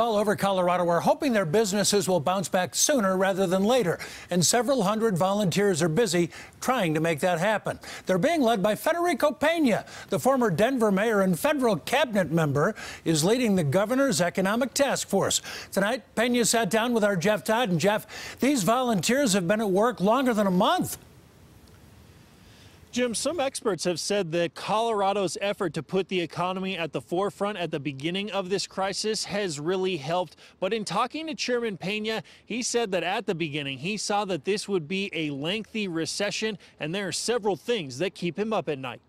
All over Colorado are hoping their businesses will bounce back sooner rather than later, and several hundred volunteers are busy trying to make that happen. They're being led by Federico Peña, the former Denver mayor and federal cabinet member, is leading the governor's economic task force. Tonight, Peña sat down with our Jeff Todd, and Jeff, these volunteers have been at work longer than a month. Jim, some experts have said that Colorado's effort to put the economy at the forefront at the beginning of this crisis has really helped. But in talking to Chairman Peña, he said that at the beginning he saw that this would be a lengthy recession, and there are several things that keep him up at night.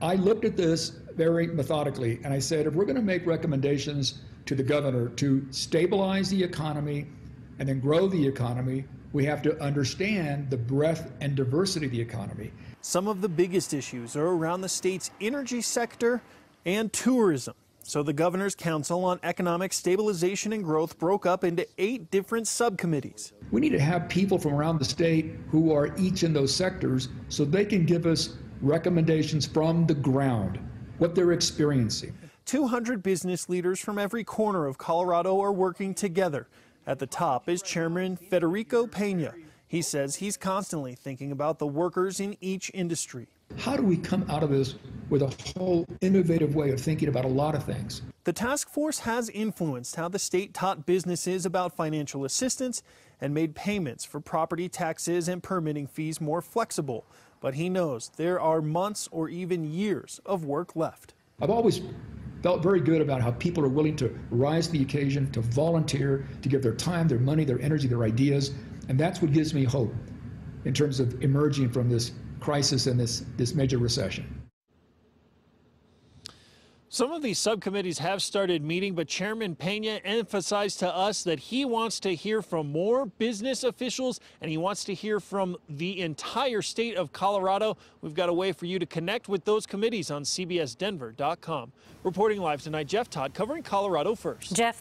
I looked at this very methodically and I said, if we're going to make recommendations to the governor to stabilize the economy and then grow the economy, we have to understand the breadth and diversity of the economy. Some of the biggest issues are around the state's energy sector and tourism. So the Governor's Council on Economic Stabilization and Growth broke up into eight different subcommittees. We need to have people from around the state who are each in those sectors so they can give us recommendations from the ground, what they're experiencing. 200 business leaders from every corner of Colorado are working together at the top is Chairman Federico Peña. He says he's constantly thinking about the workers in each industry. How do we come out of this with a whole innovative way of thinking about a lot of things? The task force has influenced how the state taught businesses about financial assistance and made payments for property taxes and permitting fees more flexible. But he knows there are months or even years of work left. I've always felt very good about how people are willing to rise to the occasion, to volunteer, to give their time, their money, their energy, their ideas. And that's what gives me hope in terms of emerging from this crisis and this, this major recession. Some of these subcommittees have started meeting, but Chairman Peña emphasized to us that he wants to hear from more business officials and he wants to hear from the entire state of Colorado. We've got a way for you to connect with those committees on CBSDenver.com. Reporting live tonight, Jeff Todd covering Colorado First. Jeff,